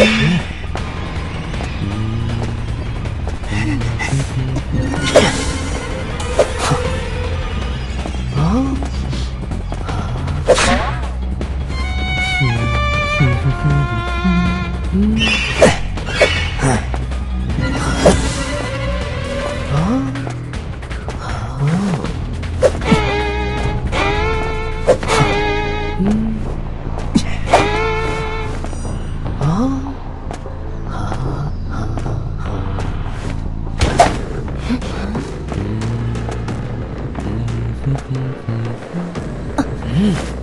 Yeah. Mm-hmm.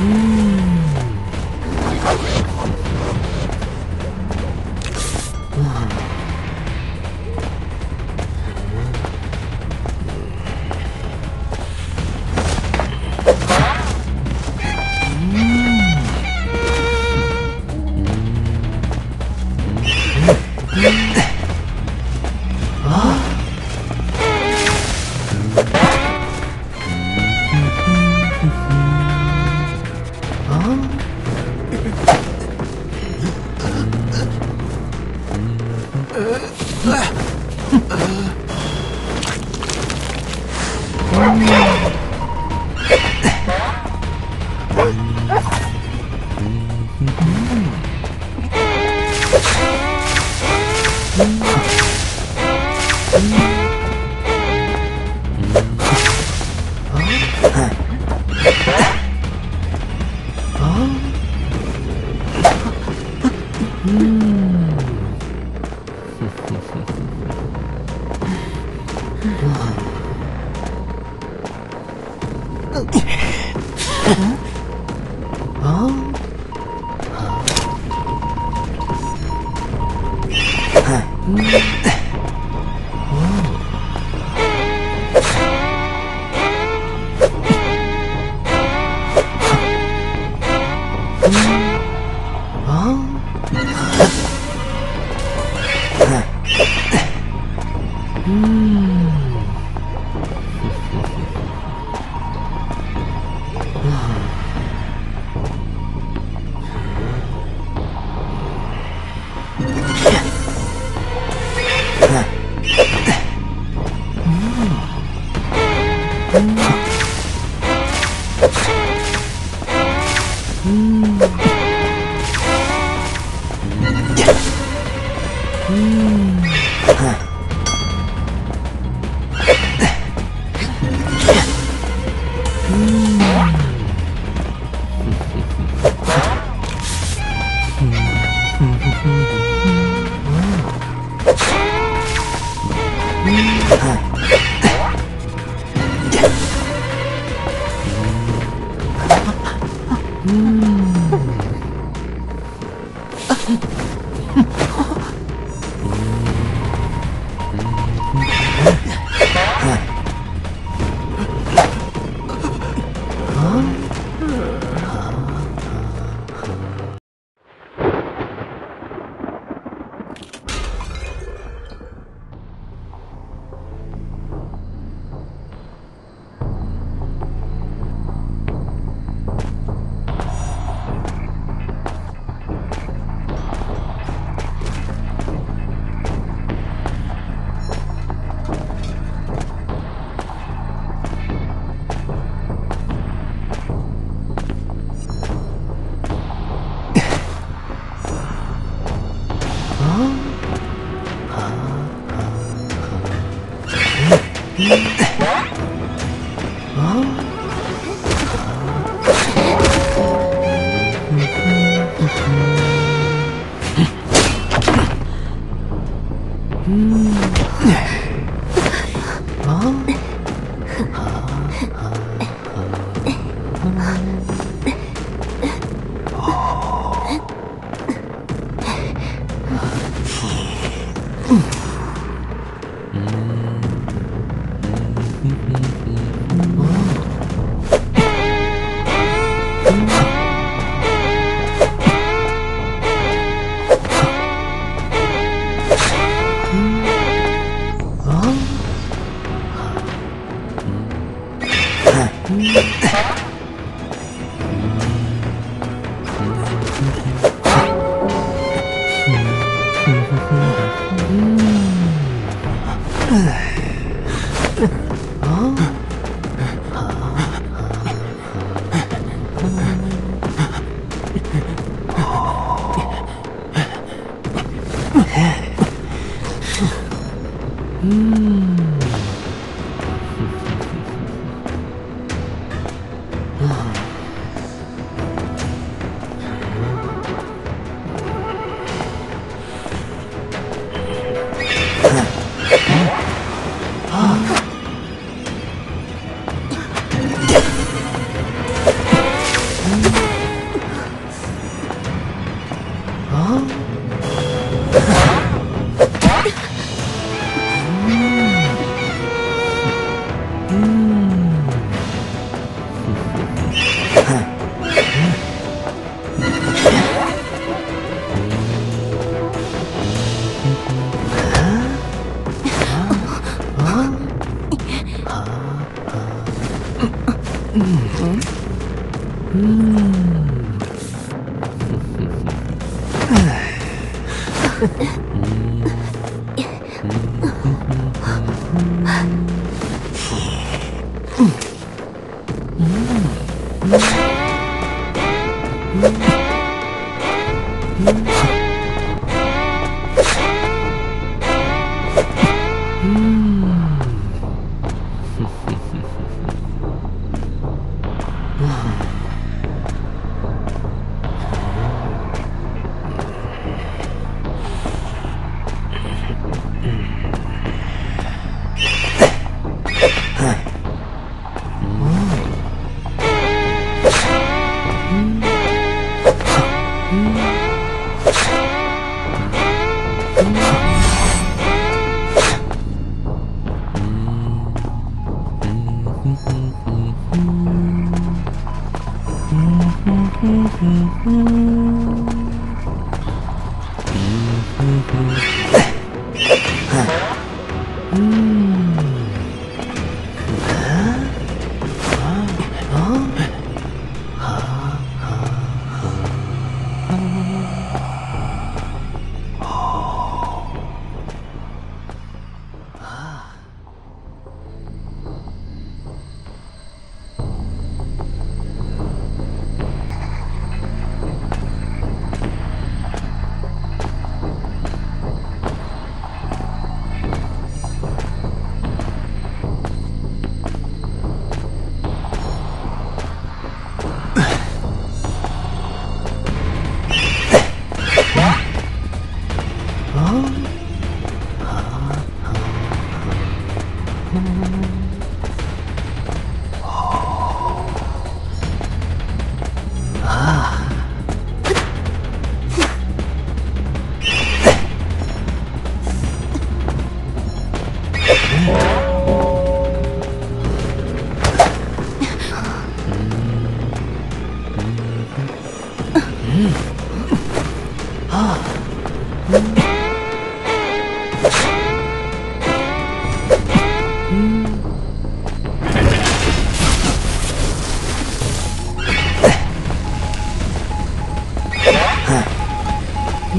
Mm. Okay. Mm. 啊！Yeah. 啊啊啊！嗯嗯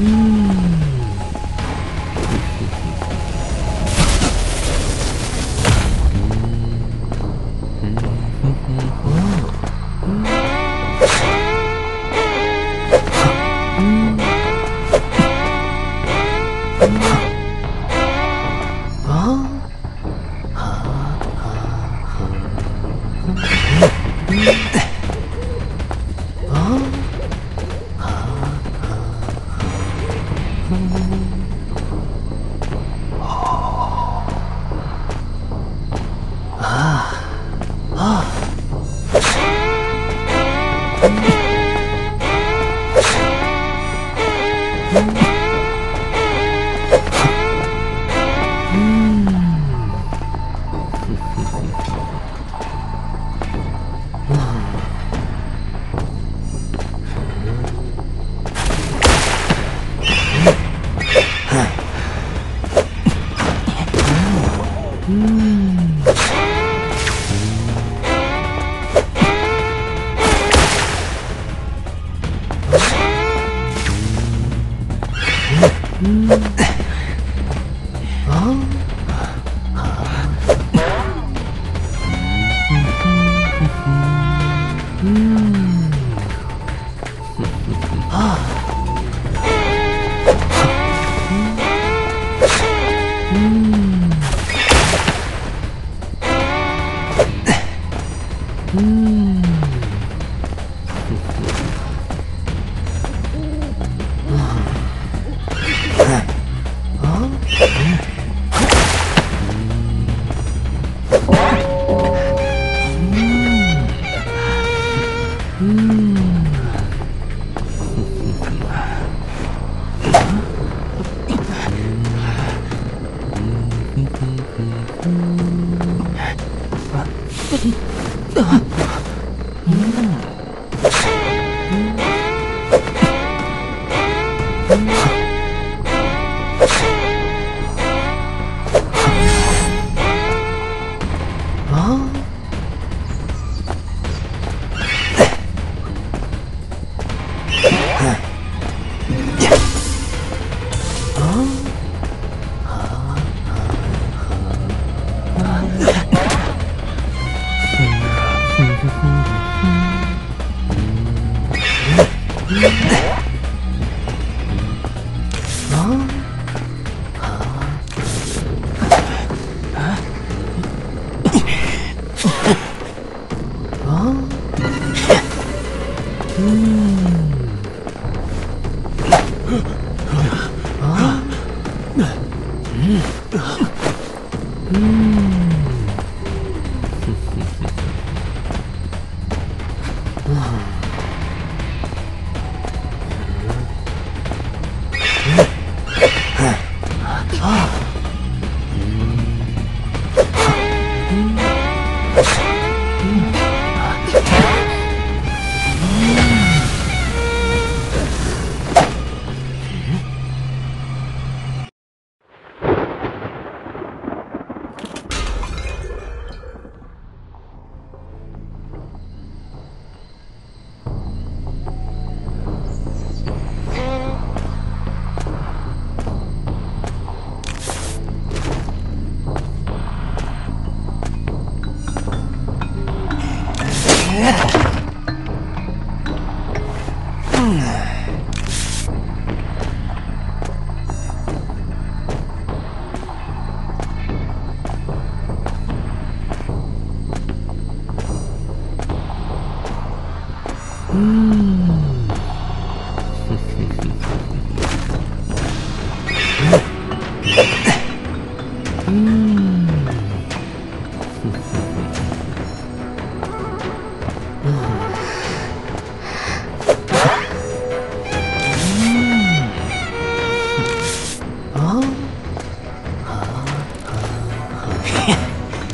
Mm. 嗯。Mm.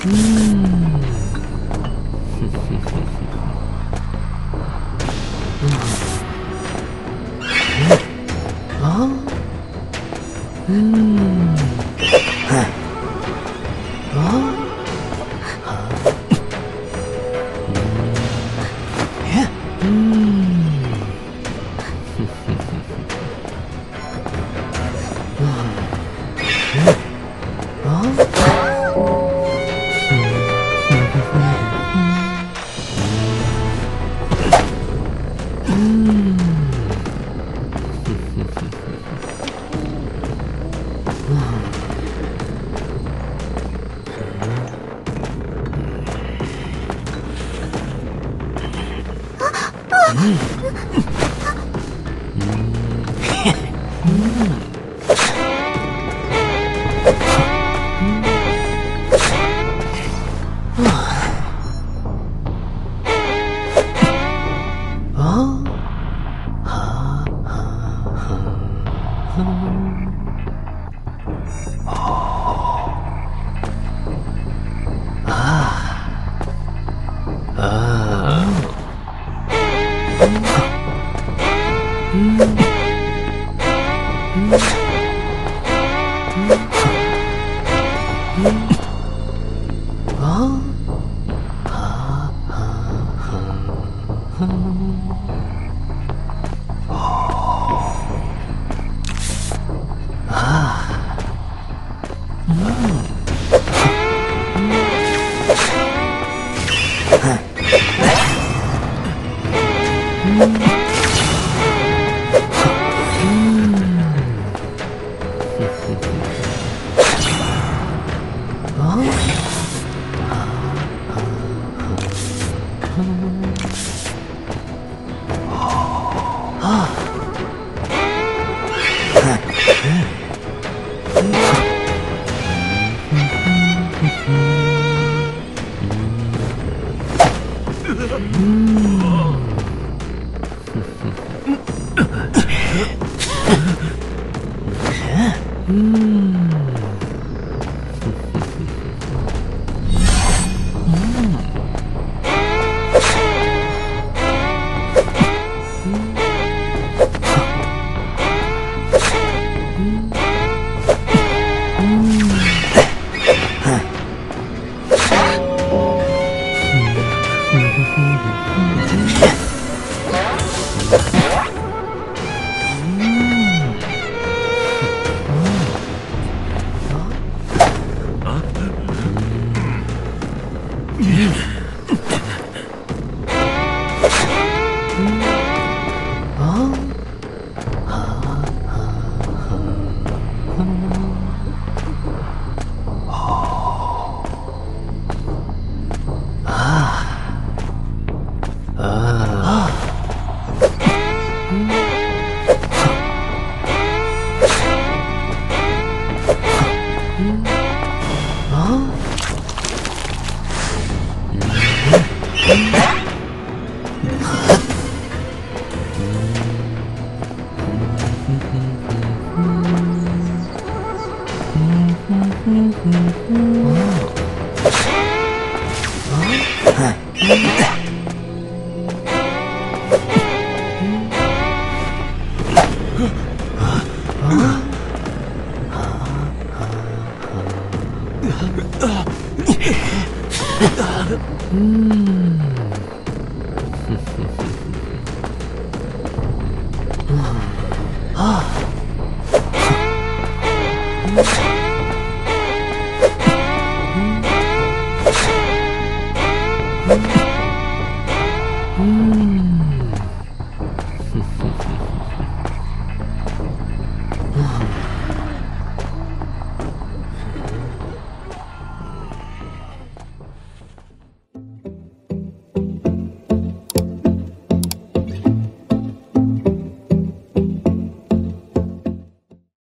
嗯。啊？Mm-hmm. 嗯。嗯。